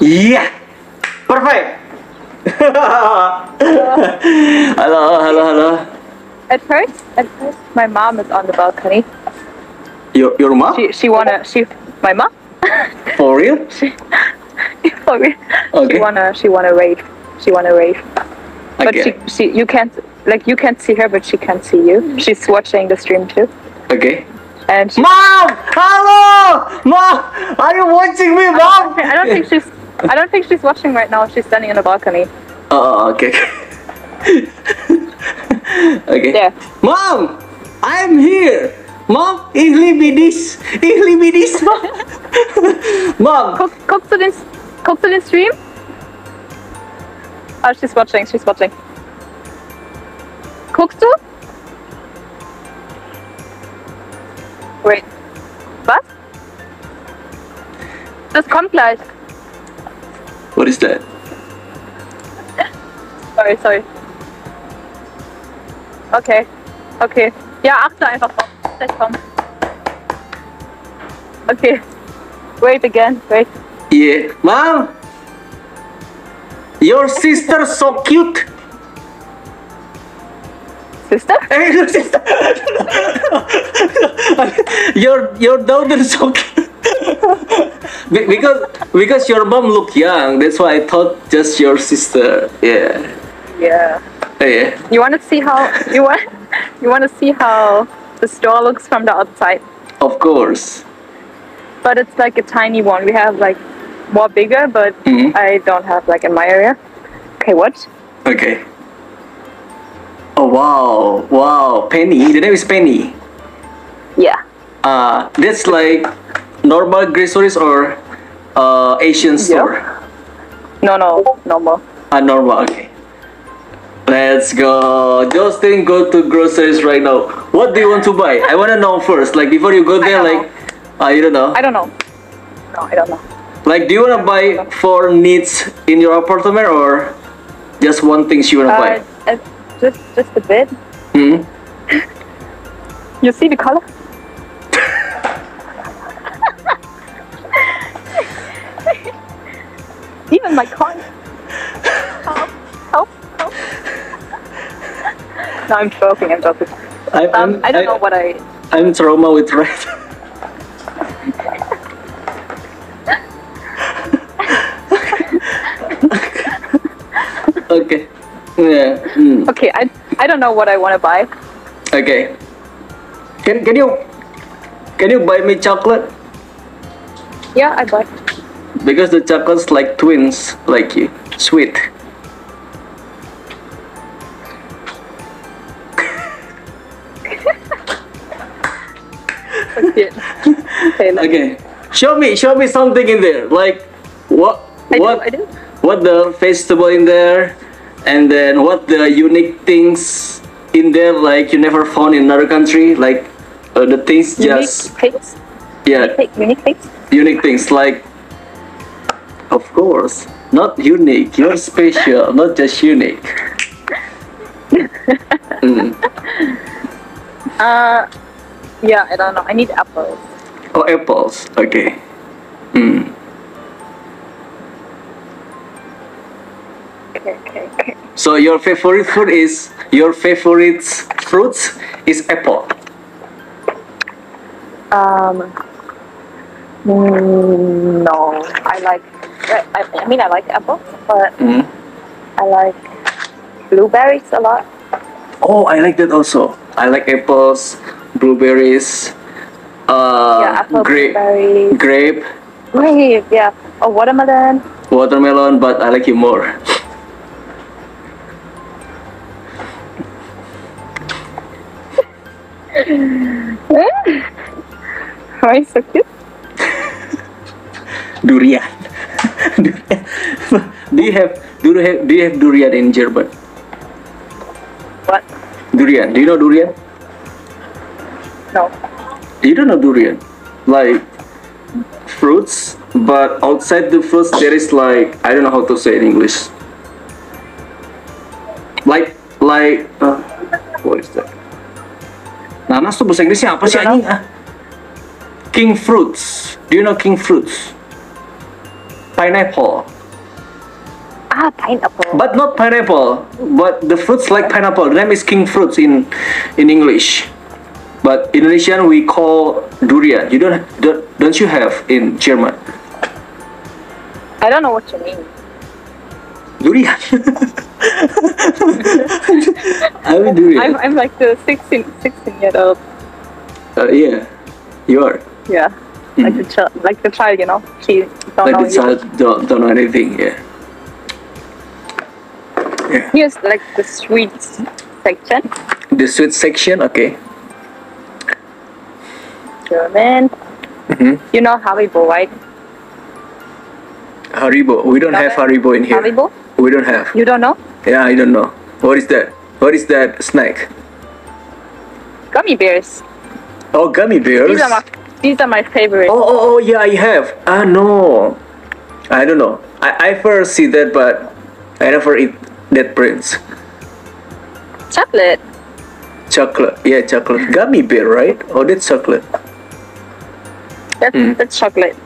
Yeah, perfect. hello, hello, hello. At first, at first, my mom is on the balcony. Your your mom? She she wanna she my mom. For real? She, for real. Okay. She wanna she wanna rave. She wanna rave. But she she you can't like you can't see her, but she can't see you. She's watching the stream too, Okay. and she. Mom! Hello! Mom! Are you watching me, Mom? I don't think she's. I don't think she's watching right now. She's standing on a balcony. Oh, okay. okay. Yeah. Mom! I'm here! Mom, ich liebe dich! Ich liebe dich, Mom! Mom! Guck, guckst du den, guckst du den Stream? Oh, she's watching. She's watching. Guckst du? Wait. Was? Das kommt gleich. What is that? Sorry, sorry. Okay. Okay. Ja, achte einfach drauf. Gleich kommt. Okay. Wait again. Wait. Yeah. Mom! Your sister so cute! Sister? Hey, your sister! your your daughter so cute. Be- because because your mom look young, that's why I thought just your sister. Yeah. Yeah. Yeah. You want to see how you want you want to see how the store looks from the outside, Of course. but it's like a tiny one. We have like more bigger, but Mhm. I don't have like in my area. Okay, what? Okay. Oh wow, wow, Penny. The name is Penny. Yeah. Uh, that's like normal groceries or uh Asian store. No, no, normal. Ah, normal. Okay. Let's go. Justin, go to groceries right now. What do you want to buy? I wanna know first. Like before you go there, like, uh, you don't know. I don't know. No, I don't know. Like, do you wanna buy four needs in your apartment or just one things you wanna Uh, buy? uh, just just a bit. Hmm. You see the color? Even my car. Help! Help! Help! no, I'm joking. I'm joking. I, Um, I'm, I don't know what I. I'm trauma with red. okay. Yeah. mm, Okay, I I don't know what I want to buy. Okay. Can can you can you buy me chocolate? Yeah, I buy. Because the chocolates like twins, like you, sweet. Okay. okay. Show me, show me something in there. Like what I what I do. what the vegetable in there, and then what the unique things in there like you never found in another country. Like uh, the things Unique just things. yeah Unique, unique things. unique things like of course not unique you're special not just unique Mm. Uh, yeah, I don't know. I need apples. oh apples okay mm. Okay, okay, okay. so your favorite food is your favorite fruits is apple Um, mm, no, I like. I, I mean, I like apples, but Mm. I like blueberries a lot. oh i like that also i like apples blueberries uh yeah, apple, grape blueberries, grape grape. Yeah, a watermelon. watermelon but i like it more Why so cute? durian. Do you have do you have do you have durian in German? What? Durian. Do you know durian? No. You don't know durian. Like fruits, but outside the fruits there is like I don't know how to say in English. Like like uh, what is that? Nanas tuh bahasa Inggrisnya apa sih anjing? Ah. King fruits. Do you know king fruits? Pineapple, Ah, pineapple. but not pineapple. But the fruits like pineapple. The name is king fruits in in English. But Indonesian we call durian. You don't don't, don't you have in German? I don't know what you mean. Durian. I mean durian. I'm, I'm like the 16, 16 year old. Uh, yeah, you are. Yeah. Like the child, like the child, you know. She don't Like know. the child don't, don't know anything. Yeah. Yeah. Here's like the sweet section. The sweet section. Okay. German. Mhm. You know Haribo, right? Haribo. We don't have Haribo in here. Haribo? We don't have. You don't know? Yeah, I don't know. What is that? What is that snack? Gummy bears. Oh, gummy bears. These are my these are my favorite. Oh, oh, oh, yeah, I have. Ah, no. I don't know. I, I first see that, but I never eat that prince. Chocolate. Chocolate. Yeah, chocolate. Gummy bear, right? Oh, that's chocolate. That's Mm. that's chocolate.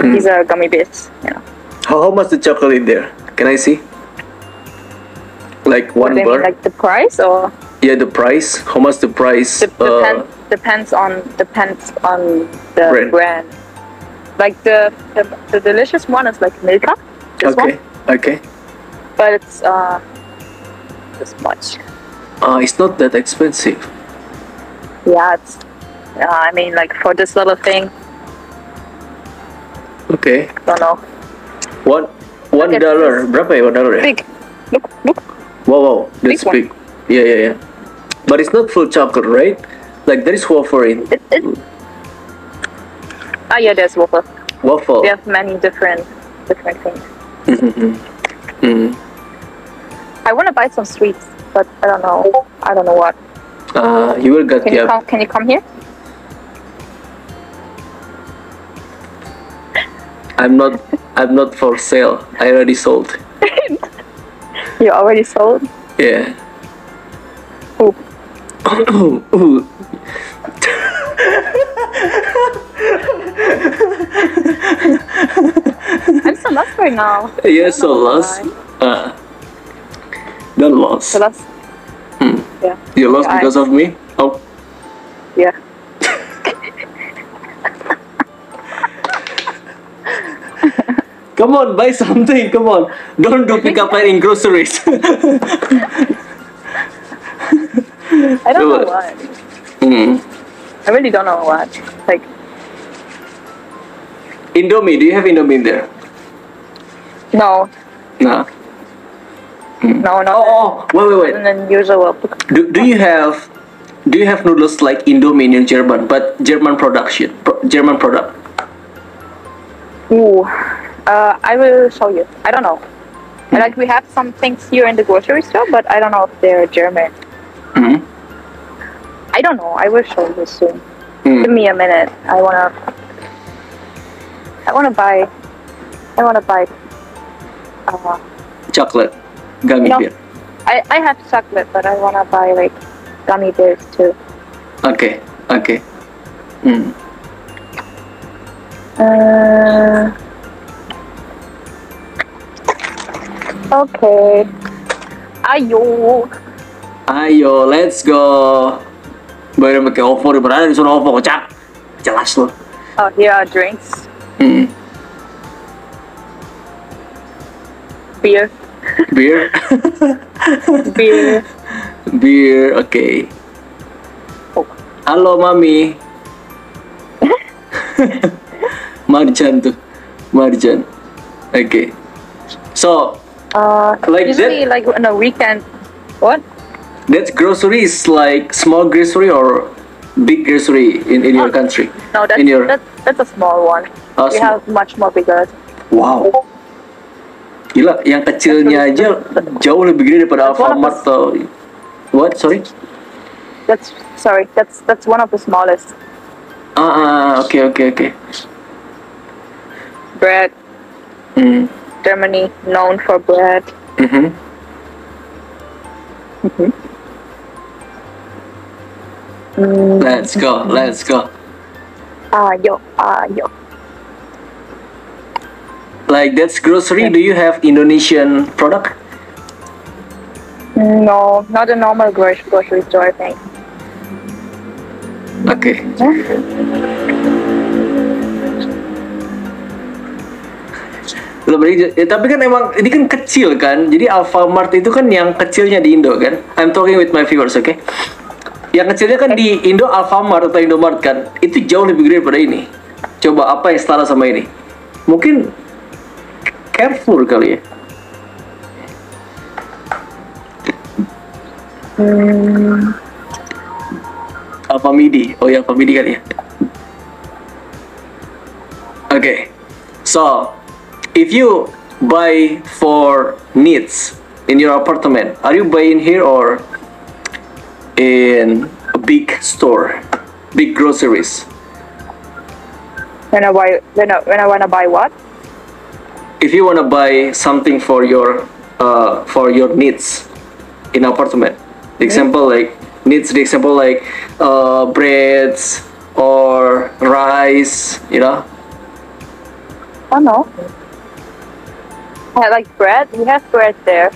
These are gummy bears. Know. How, how much the chocolate in there? Can I see? Like one They mean like the price or yeah, the price. How much the price? Dep- uh, depends depends on depends on the Brand. brand. Like the, the the delicious one is like Milka, this okay. one, Okay. but it's uh this much. Uh, it's not that expensive. Yeah, it's. Uh, I mean, like for this little thing, Okay. I don't know. One one dollar. Berapa ya one dollar ya? Big. Look, look. Wow, wow, that's Big big. Yeah, yeah, yeah. But it's not full chocolate, right? Like there is wafer in It, it. Ah, yeah, there's waffle. waffle. They have many different different things. Mm. I want to buy some sweets, but I don't know. I don't know what. Uh, you will get Can you come? Can you come here? I'm not. I'm not for sale. I already sold. You already sold. Yeah. I'm so lost right now. Yeah, so lost. Uh, not lost. So lost. Hmm. Yeah. You're lost Yeah, I- because of me? Oh, Yeah. come on, buy something. Come on. Don't do pick up in groceries. I don't know what. Hmm. I really don't know what. Like, Indomie. Do you have Indomie in there? no, No. no, no. Oh, oh, wait, wait, And wait. then usual. Do, do you have do you have noodles like Indomie in German, but German production, pro, German product? Ooh. Uh, I will show you. I don't know. And, Like we have some things here in the grocery store, but I don't know if they're German. Mm. I don't know. I will show you soon. Mm. Give me a minute. I wanna. I wanna buy. I wanna buy. Uh, Chocolate, gummy No. bear. I I have chocolate, but I wanna buy like gummy bears too. Okay, okay. Mm. Uh, okay. Ayo. Ayo, let's go. Bayar pakai OVO daripada ada disuruh OVO kocak. Jelas loh. Oh, here are drinks. Hmm. Beer. Beer, Beer. beer, oke. Oh. Halo mami. Marjan tuh, Marjan. Oke. So Uh, Like usually like on a weekend. What? That grocery is like small grocery or big grocery in, in your Oh. country? No, that's In your- that's, that's a small one. Oh, we small. have much more bigger. Wow. Gila, yang kecilnya aja jauh lebih gede daripada That's Alfamart atau What? Sorry? That's sorry. That's that's one of the smallest. Ah, ah, okay, oke oke. Bread. Hmm. Germany known for bread. mhm. Mm, Let's go, let's go. ayo, ayo. like that's grocery. Do you have Indonesian product? No, not a normal grocery store. I think. Oke. Belum ya, tapi kan emang ini kan kecil kan. Jadi Alfamart itu kan yang kecilnya di Indo kan. I'm talking with my viewers, oke? Yang kecilnya kan di Indo Alfamart atau Indomart kan. Itu jauh lebih gede daripada ini. Coba apa yang setara sama ini? Mungkin Carrefour kali ya. Hmm, Alfamidi. Oh ya Alfamidi kali ya. Okay. So, if you buy for needs in your apartment, are you buying here or in a big store, big groceries? when I buy when I, when I wanna buy what? If you wanna buy something for your uh, for your needs in apartment, the example like needs the example like uh, breads or rice, you know. I don't know. I like bread. We have bread there,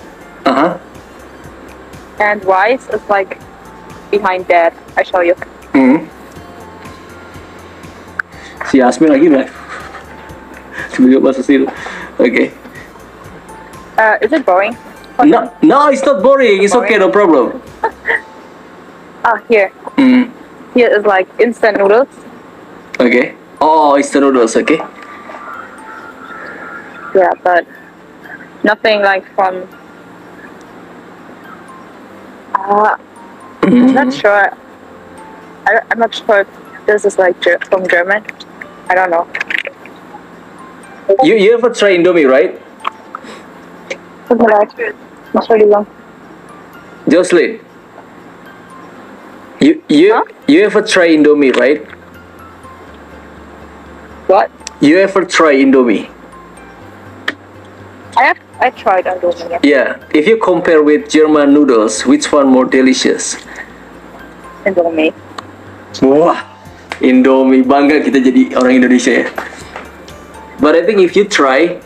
Uh huh. and rice is like behind that. I show you. Hmm. Si Yasmin lagi lah. Tiba-tiba bahasa situ. Okay. Uh, is it boring? No, no, it's not boring. It's okay, no problem. Ah, here. Hmm. Here is like instant noodles. Okay. Oh, instant noodles. Okay. Yeah, but nothing like from. Uh, I'm not sure. I, I'm not sure if this is like from German. I don't know. You you ever try Indomie, right? Something like It's really long. Jocelyn. You you Huh? you ever try Indomie, right? What? You ever try Indomie? I have I tried Indomie. Yeah. Yeah. If you compare with German noodles, which one more delicious? Indomie. Wah, Indomie bangga kita jadi orang Indonesia ya. But I think if you try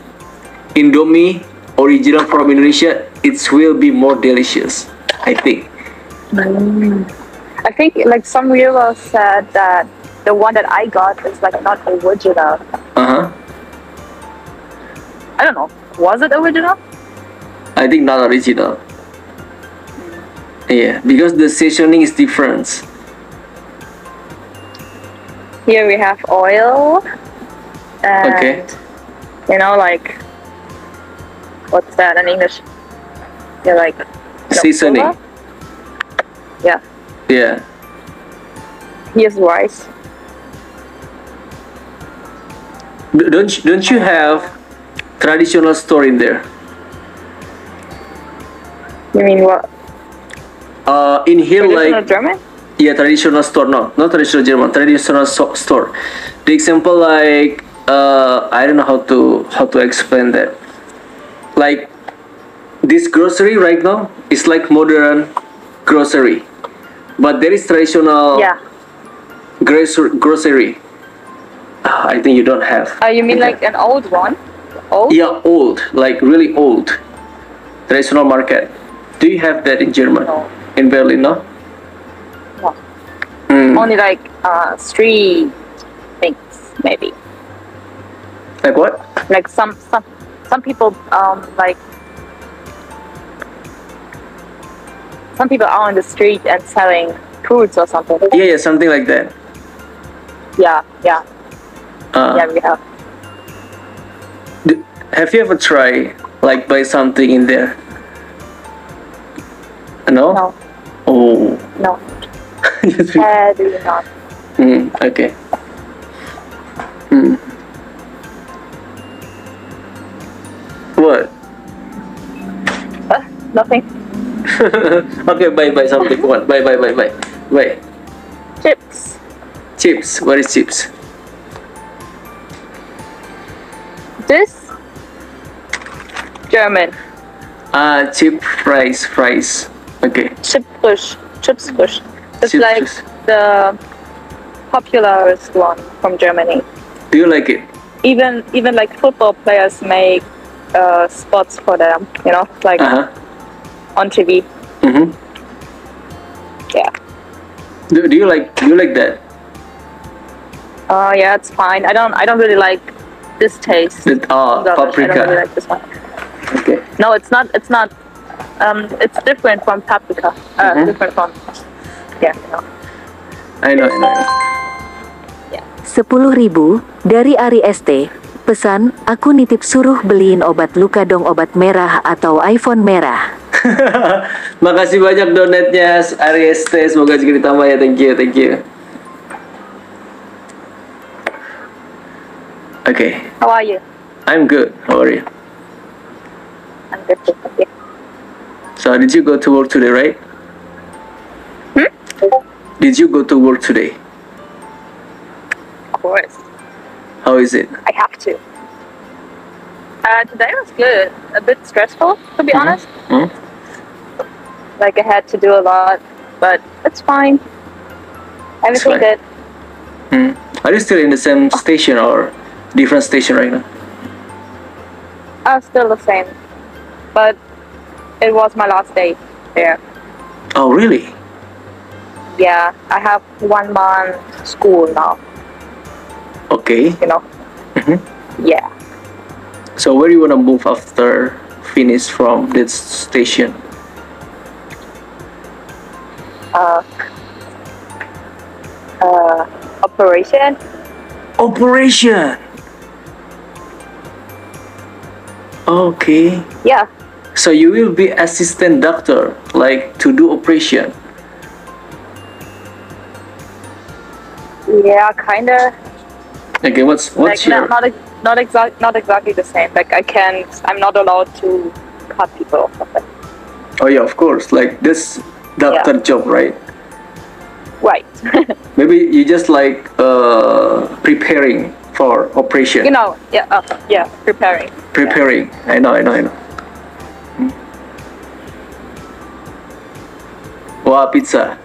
Indomie original from Indonesia, it will be more delicious. I think. I think like some viewers said that the one that I got is like not original. Uh huh. I don't know. Was it original? I think not original. Yeah, because the seasoning is different. Here we have oil. And, Okay. You know, like what's that in English? Yeah, like Seasoning. Yeah. Yeah. Here's rice. Don't don't you have traditional store in there? You mean what? Uh, in here like German? Yeah, traditional store. No, not traditional German. Traditional so- store. The example like uh, I don't know how to how to explain that. Like this grocery right now is like modern grocery, but there is traditional Yeah. grocery. grocery. Ah, I think you don't have. Uh, you mean Okay. like an old one? Old? Yeah, old, like really old. Traditional market. Do you have that in German? No. In Berlin, no? No. Mm. Only like uh, street things, maybe. Like what? Like some some some people um like some people are on the street and selling foods or something. Yeah, yeah, something like that. Yeah, yeah, Uh, yeah. We have. have you ever tried like buy something in there? No. No, Oh. no. Sadly not. Hmm, okay. Hmm. What? Uh, nothing. okay, bye bye something. On, bye bye bye bye bye. Chips. Chips. What is chips? This German. Ah, chip fries fries. Okay. Chipsfrisch. Chipsfrisch. It's Chips. like the popularest one from Germany. Do you like it? even even like football players make uh, spots for them. You know, like Uh huh. on TV. Mm-hmm. Yeah. Do, do you like do you like that? Oh yeah, it's fine. I don't I don't really like this taste. That oh. I don't really paprika. like this one. Okay. No, it's not. It's not. Um, it's different from paprika. Uh, Mhm. different from. Yeah. No. I know. I know. I know. 10.000 dari Ari ST. Pesan, aku nitip suruh beliin obat luka dong obat merah atau iPhone merah. Makasih banyak donatnya Aries T. Semoga juga ditambah ya. Thank you, thank you. Okay, How are you? I'm good. How are you? I'm good. too. So, did you go to work today, right? Did you go to work today? Of course. How is it? I have to. Uh, today was good. A bit stressful, to be honest. Hmm? Like I had to do a lot, but it's fine. Everything fine. good. Hmm. Are you still in the same station or different station right now? Uh, still the same, but it was my last day there. Oh, really? Yeah, I have one month school now. Okay. You know. Mhm. Yeah. So, where do you wanna move after finish from this station? Uh. Uh. Operation. Operation. Okay. Yeah. So you will be assistant doctor, like to do operation. Yeah, kinda. Okay, what's what's like your not not, not exact not exactly the same. Like I can't. I'm not allowed to cut people or something. Oh yeah, of course. Like this doctor job, right? Right. Maybe you just like uh preparing for operation. you know. Yeah. Uh, yeah. Preparing. preparing. I know, I know, I know. Wow, pizza.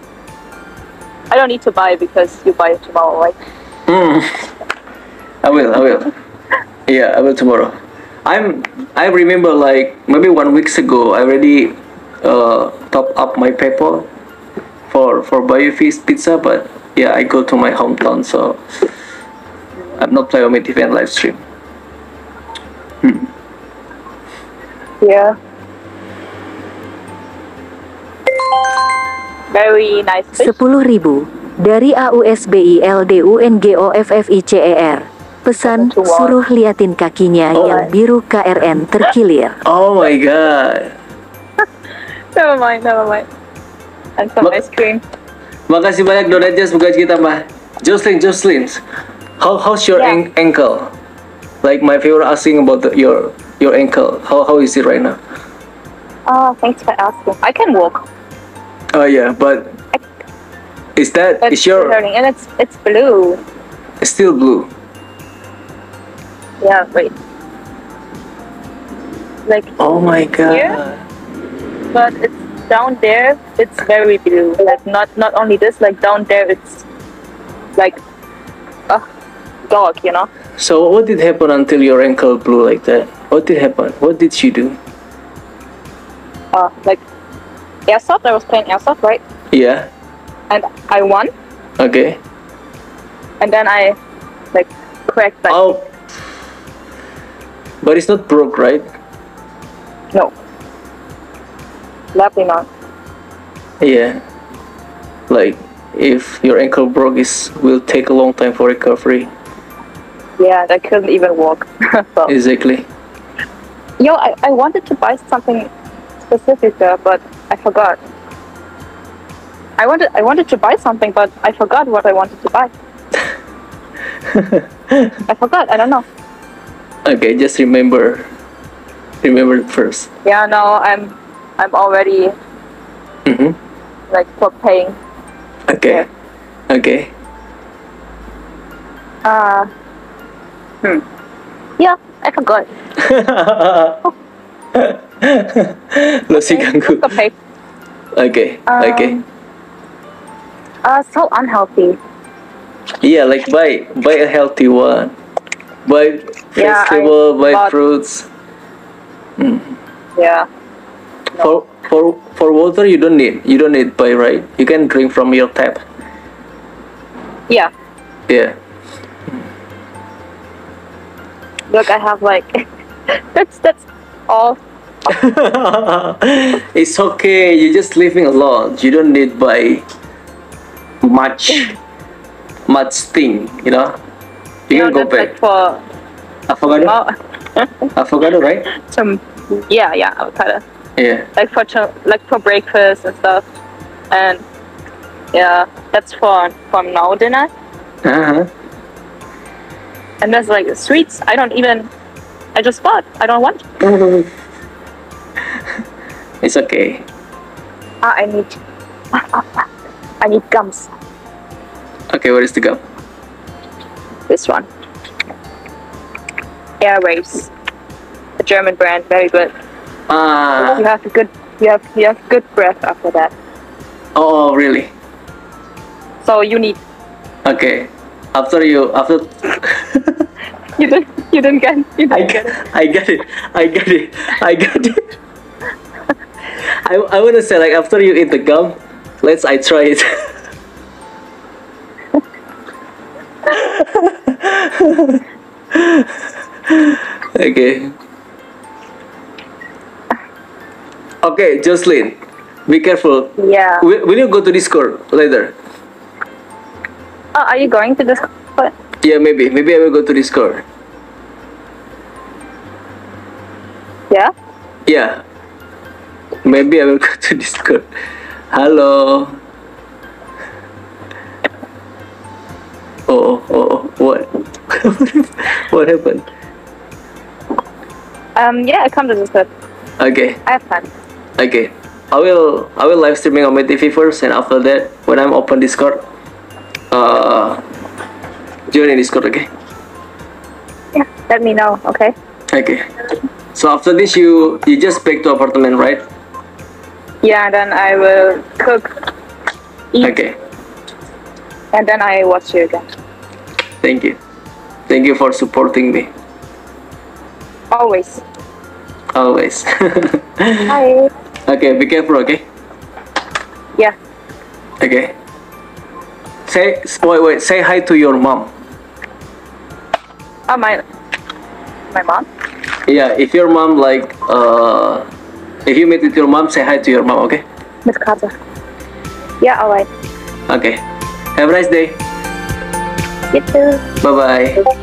I don't need to buy because you buy it tomorrow, right? Mm. I will, I will. Yeah, I will tomorrow. I'm. I remember like maybe one weeks ago. I already uh, top up my PayPal for for BioFeast pizza, but yeah, I go to my hometown, so I'm not playing with event live stream. Yeah. Very nice fish. 10.000 dari AUSBI LDUNGOFFICER. Pesan, suruh liatin kakinya yang Alright. biru KRN terkilir. Oh my god. Never mind. Never mind. And some Ma- ice cream. Makasih banyak donatnya semoga kita mah. Jocelyn, Jocelyn, how how's your Yeah. an- ankle? Like my viewer asking about the, your your ankle. How how is it right now? Oh, thanks for asking. I can walk. Oh yeah, but is that But is your hurting, and it's it's blue. It's still blue? Yeah. Wait. Like Oh my god. Here? but it's down there it's very blue like not not only this like down there it's like a dog you know So what did happen until your ankle blew like that? What did happen? What did she do? uh like airsoft i was playing airsoft right Yeah. and i won Okay. and then i like cracked like Oh. But it's not broke, right? no luckily not Yeah. Like if your ankle broke, is will take a long time for recovery. yeah i couldn't even walk so Exactly. yo I, I wanted to buy something specific there but i forgot I wanted I wanted to buy something, but I forgot what I wanted to buy. I forgot. I don't know. Okay, just remember. Remember it first. Yeah, no, I'm I'm already Mm-hmm. like for paying. Okay. Okay. Uh, hmm. Yeah, I forgot. Lo sih ganggu. Okay. Okay. Um, Okay. Uh, so unhealthy. Yeah, like buy buy a healthy one. buy Yeah, vegetable, buy bought- fruits. Yeah. For for for water, you don't need you don't need buy right. You can drink from your tap. Yeah. Yeah. Look, I have like that's that's all. it's okay. You're just living alone. You don't need buy much much thing. You know. You, You can go that's like back. for Avocado. oh, Avocado, right? some yeah yeah avocado Yeah. like for like for breakfast and stuff, and yeah that's for for now dinner. Uh huh. And there's like sweets. I don't even. I just bought. I don't want. It's okay. Ah, I need. I need gums. Okay, where is the gum? This one. Airwaves. A German brand, very good. Ah. You have a good. You have you have good breath after that. Oh, really? So you need. Okay. After you, after You didn't. You didn't get. You I didn't get get, it. I get it, I get it, I get it. I, I want to say like after you eat the gum, let's I try it. okay. Okay, Jocelyn, be careful. Yeah. Will, will you go to Discord later? Oh, are you going to this? What? Yeah, maybe. Maybe I will go to Discord. Yeah. Yeah. Maybe I will go to Discord. Hello. Oh, oh, oh, what? what happened? Um. Yeah. Come to Discord. Okay, I have time. okay. I will I will live streaming on my TV first, and after that, when I'm open Discord, uh, join in Discord. Okay. Yeah. Let me know. Okay. Okay. So after this, you you just back to apartment, right? Yeah. Then I will cook, eat, Okay. and then I watch you again. Thank you. Thank you for supporting me Always. always. Hi. okay, be careful. Okay. Yeah. Okay. Say wait wait. Say hi to your mom. Oh my. My mom. Yeah, if your mom like uh, if you meet with your mom, say hi to your mom. Okay. Carter. Yeah. Alright. Okay. Have a nice day. You too. Bye bye.